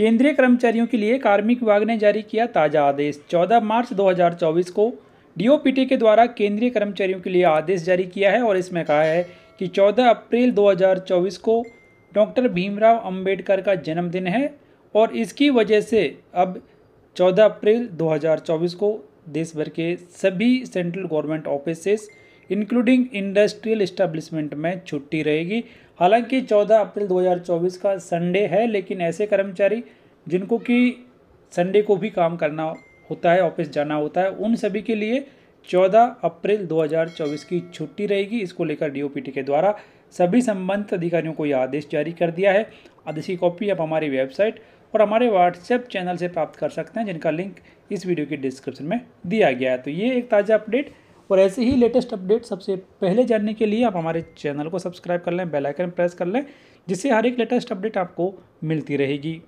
केंद्रीय कर्मचारियों के लिए कार्मिक विभाग ने जारी किया ताज़ा आदेश। 14 मार्च 2024 को डीओपीटी के द्वारा केंद्रीय कर्मचारियों के लिए आदेश जारी किया है और इसमें कहा है कि 14 अप्रैल 2024 को डॉक्टर भीमराव अंबेडकर का जन्मदिन है और इसकी वजह से अब 14 अप्रैल 2024 को देश भर के सभी central government office including industrial establishment में छुट्टी रहेगी। हालाँकि 14 अप्रैल 2024 का संडे है, लेकिन ऐसे कर्मचारी जिनको कि संडे को भी काम करना होता है, ऑफ़िस जाना होता है, उन सभी के लिए 14 अप्रैल 2024 की छुट्टी रहेगी। इसको लेकर डीओपीटी के द्वारा सभी संबंधित अधिकारियों को यह आदेश जारी कर दिया है। आदेश की कॉपी आप हमारी वेबसाइट और हमारे व्हाट्सएप चैनल से प्राप्त कर सकते हैं, जिनका लिंक इस वीडियो की डिस्क्रिप्शन में दिया गया है। तो ये एक ताज़ा अपडेट और ऐसे ही लेटेस्ट अपडेट सबसे पहले जानने के लिए आप हमारे चैनल को सब्सक्राइब कर लें बेलाइकन प्रेस कर लें, जिससे हर एक लेटेस्ट अपडेट आपको मिलती रहेगी।